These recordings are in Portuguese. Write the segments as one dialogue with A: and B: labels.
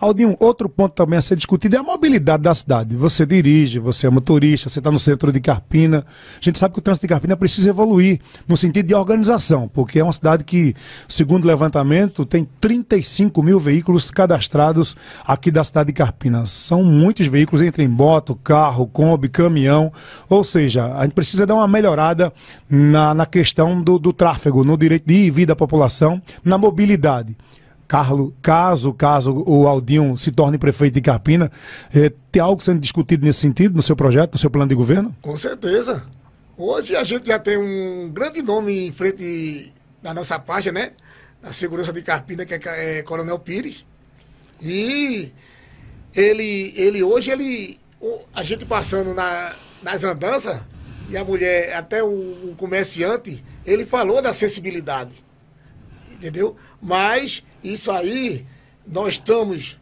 A: Aldinho, outro ponto também a ser discutido é a mobilidade da cidade. Você dirige, você é motorista, você está no centro de Carpina. A gente sabe que o trânsito de Carpina precisa evoluir no sentido de organização, porque é uma cidade que, segundo o levantamento, tem 35 mil veículos cadastrados aqui da cidade de Carpina. São muitos veículos entre moto, carro, Kombi, caminhão. Ou seja, a gente precisa dar uma melhorada na, na questão do, do tráfego, no direito de ir e vir da população, na mobilidade. Carlos, caso, caso o Aldinho se torne prefeito de Carpina, eh, tem algo sendo discutido nesse sentido, no seu projeto, no seu plano de governo?
B: Com certeza. Hoje a gente já tem um grande nome em frente da nossa página, né? Da segurança de Carpina, que é, é Coronel Pires. E ele, ele hoje, ele, a gente passando na, nas andanças, e a mulher, até o, o comerciante, ele falou da acessibilidade. Entendeu? Mas isso aí, nós estamos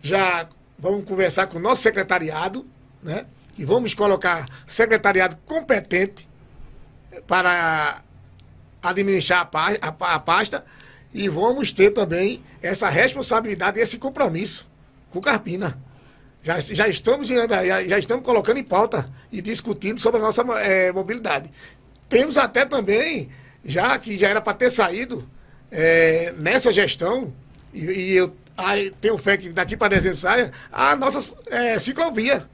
B: já, vamos conversar com o nosso secretariado, né? E vamos colocar secretariado competente para administrar a, pasta e vamos ter também essa responsabilidade e esse compromisso com Carpina. Já, já, estamos, já, já estamos colocando em pauta e discutindo sobre a nossa é, mobilidade. Temos até também, já que já era para ter saído, é, nessa gestão, e, e eu aí, tenho fé que daqui para dezembro saia, a nossa é, ciclovia.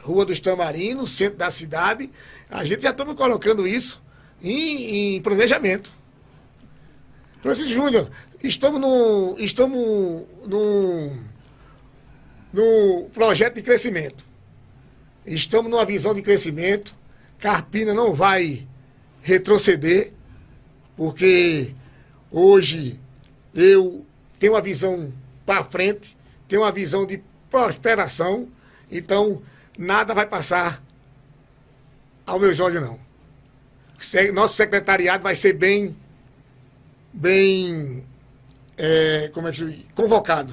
B: Rua dos Tamarinos, centro da cidade. A gente já estamos colocando isso em, em planejamento. Francisco Júnior, estamos no, estamos no, no projeto de crescimento. Estamos numa visão de crescimento. Carpina não vai retroceder, porque Hoje eu tenho uma visão para frente, tenho uma visão de prosperação, então nada vai passar ao meus olhos não. Nosso secretariado vai ser bem, bem, é, como é que convocado.